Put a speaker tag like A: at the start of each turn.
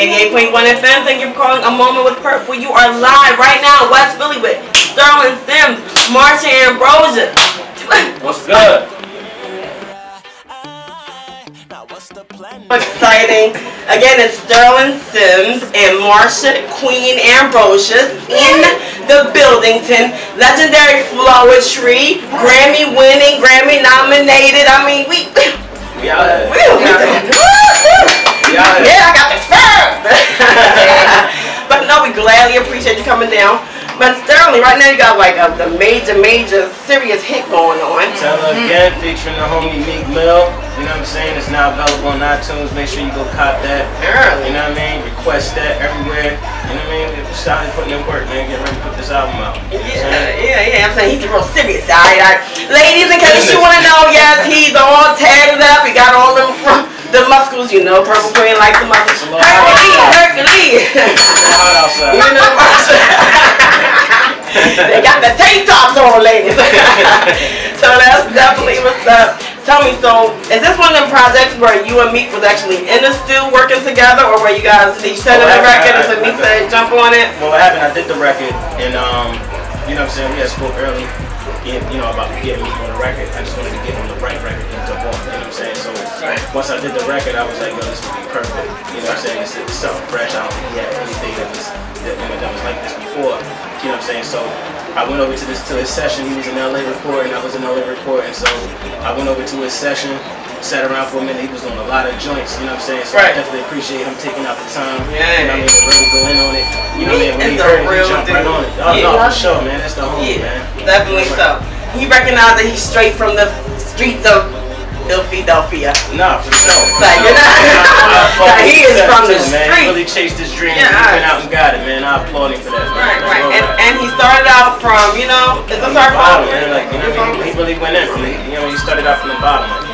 A: 88.1 FM, thank you for calling A Moment with Purple. You are live right now in West Philly with Sterling Simms, Marsha Ambrosius.
B: What's good?
A: Exciting. Again, it's Sterling Simms and Marsha Queen Ambrosius in the Buildington. Legendary Flowetry, Grammy winning, Grammy nominated. I mean, we.
B: We out here.
A: we, we
B: We
A: no, appreciate you coming down. But Sterling, right now you got like a, the major, major, serious hit going on.
B: Tell her mm. again, featuring the homie Meek Mill. You know what I'm saying? It's now available on iTunes. Make sure you go cop that.
A: Early.
B: You know what I mean? Request that everywhere. You know what I mean? Started putting in work, man. Get ready to put this album out. You know what I'm saying?
A: Yeah, yeah, yeah. I'm saying he's real serious. All right, all right. Ladies, in case you want to know, yes, he's all tatted up. He got all them the muscles, you know. Purple Queen like the muscles.
B: It's a little
A: Hercules. Hercules.
B: It's hot outside.
A: you know what I'm saying? they got the tank tops on, ladies. so that's definitely what's up. Tell me, so is this one of them projects where you and Meek was actually in the studio working together, or where you guys did you send the record and so Meek said jump on it?
B: Well, what happened? I did the record, and um, you know what I'm saying? We had spoke early, get, you know, about getting me on the record. I just wanted to get on the right record and jump on. You know what I'm saying? So
A: Right.
B: once I did the record, I was like, yo, this would be perfect. You know what I'm saying? It's, it's something fresh. I don't think he had anything that was that, that was like this before. You know what I'm saying? So I went over to this to his session. He was in LA recording. I was in LA recording. So I went over to his session. Sat around for a minute. He was doing a lot of joints. You know what I'm saying? So
A: Right.
B: I definitely appreciate him taking out the time.
A: Yeah.
B: You know what I mean? To really go in on it. You know what I mean? When he heard it, he jumped
A: dude.
B: right on it. Oh
A: He
B: no, for sure, man. That's the homie,
A: Yeah,
B: man.
A: definitely so. He recognized that he's straight from the streets of Philadelphia.
B: Nah, for sure.
A: Like, you know?
B: I- I applaud
A: he is from the
B: too, man. He really chased his dream.
A: Yeah,
B: he went out and got it, man. I applaud him for that. man.
A: Right, right.
B: Real
A: And,
B: rap.
A: and he started out from, you know, is this
B: From the
A: our
B: bottom. Like, you know mean? He really went in from you know, he started out from the bottom.